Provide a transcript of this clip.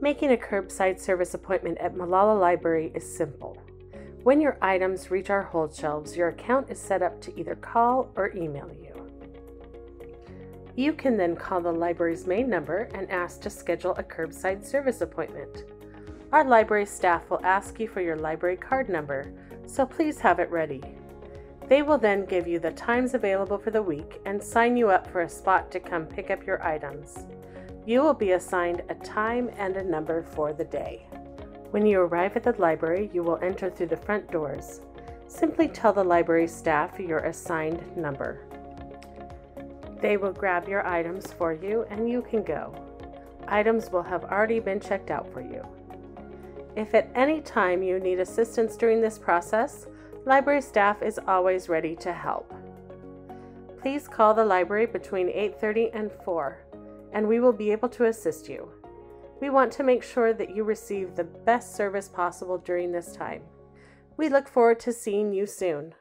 Making a curbside service appointment at Molalla Library is simple. When your items reach our hold shelves, your account is set up to either call or email you. You can then call the library's main number and ask to schedule a curbside service appointment. Our library staff will ask you for your library card number, so please have it ready. They will then give you the times available for the week and sign you up for a spot to come pick up your items. You will be assigned a time and a number for the day. When you arrive at the library, you will enter through the front doors. Simply tell the library staff your assigned number. They will grab your items for you and you can go. Items will have already been checked out for you. If at any time you need assistance during this process, library staff is always ready to help. Please call the library between 8:30 and 4 and we will be able to assist you. We want to make sure that you receive the best service possible during this time. We look forward to seeing you soon.